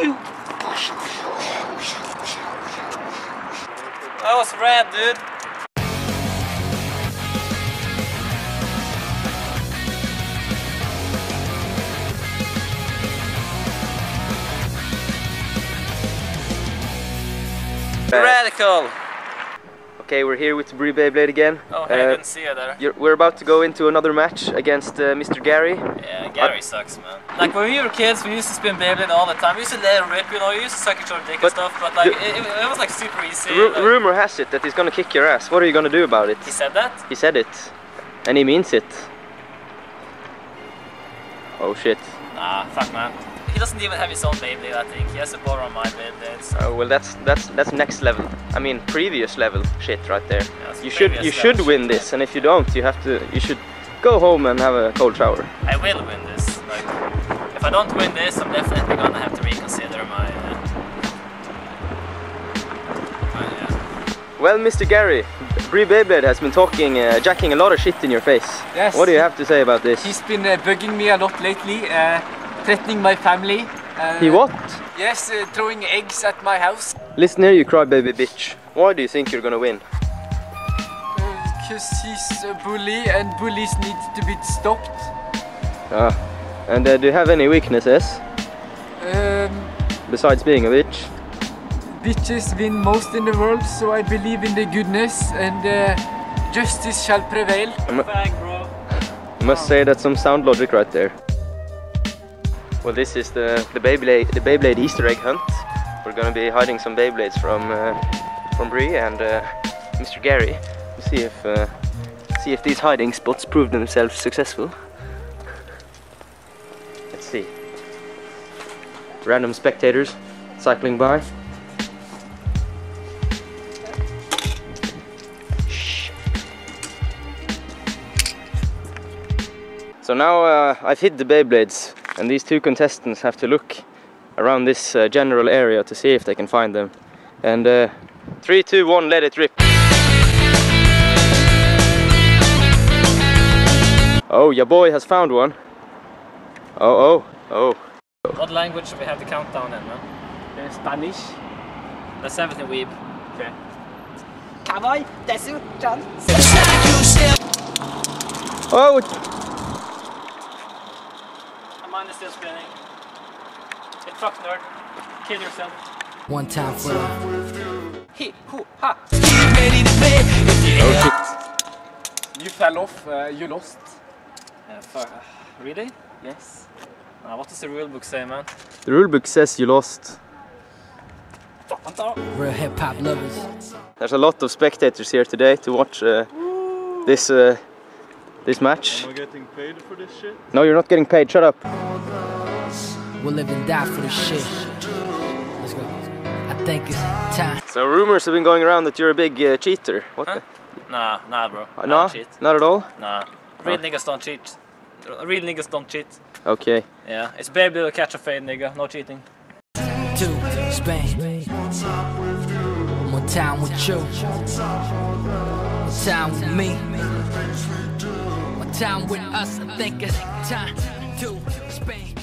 That was rad, dude. Radical. Okay, we're here with Bree Beyblade again. Oh, hey, I Uh, didn't see you there. you're, we're about to go into another match against uh, Mr. Gary. Yeah, Gary sucks, man. Like when we were kids, we used to spin Beyblade all the time. We used to let it rip, you know, we used to suck each other dick and stuff, but like, it, it, it was like super easy. Ru- like- rumor has it that he's gonna kick your ass. What are you gonna do about it? he said that? He said it, and he means it. Oh shit. Nah, fuck man. He doesn't even have his own Beyblade, I think. He has to borrow my Beyblades. Oh well, that's that's that's next level. I mean, previous level shit right there. Yes, You should you should win yeah. this, and if you don't, you have to you should go home and have a cold shower. I will win this. Like, if I don't win this, I'm definitely gonna have to reconsider my. Uh, my uh, Well, Mr. Gary, Bree Beyblade has been talking, uh, jacking a lot of shit in your face. Yes. What do you have to say about this? He's been uh, bugging me a lot lately, uh, threatening my family. Uh, He what? Yes, uh, throwing eggs at my house. Listen here, you crybaby bitch. Why do you think you're gonna win? Because he's a bully and bullies need to be stopped. Ah. And uh, do you have any weaknesses Um, besides being a bitch? bitches win most in the world, so I believe in the goodness and uh, justice shall prevail. I must say that's some sound logic right there. Well, this is the the Beyblade the Beyblade Easter egg hunt. We're gonna be hiding some Beyblades from uh, from Bree and uh, Mr. Gary see if uh, see if these hiding spots prove themselves successful. Let's see. Random spectators cycling by. Shh. So now uh, I've hid the Beyblades, and these two contestants have to look around this uh, general area to see if they can find them. And uh, three, two, one, let it rip. Oh, your boy has found one. Oh, oh, oh. What language should we have the countdown in, man? Uh, Spanish. Let's have it in Weeb. Cowboy, Desu, John. Oh, Mine is still spinning. It fuck nerd. Kill yourself. One time for the He, who, ha. You fell off, uh, you lost. Yeah, fuck. Really? Yes. Uh, what does the rule book say, man? the rulebook says you lost. real hip hop lovers. There's a lot of spectators here today to watch uh, this uh, this match. Am I getting paid for this shit? No, you're not getting paid. Shut up. We'll live and die for this shit. Let's go. I think it's time. So rumors have been going around that you're a big uh, cheater. What Huh? Nah, nah, bro. the? I No, don't cheat. not at all. Nah. Real Oh. niggas don't cheat. Real niggas don't cheat. Okay. Yeah, it's baby to catch a fade, nigga. No cheating. Two, Spain. More time with you. More time with me. Time with us. I think it's time to Spain.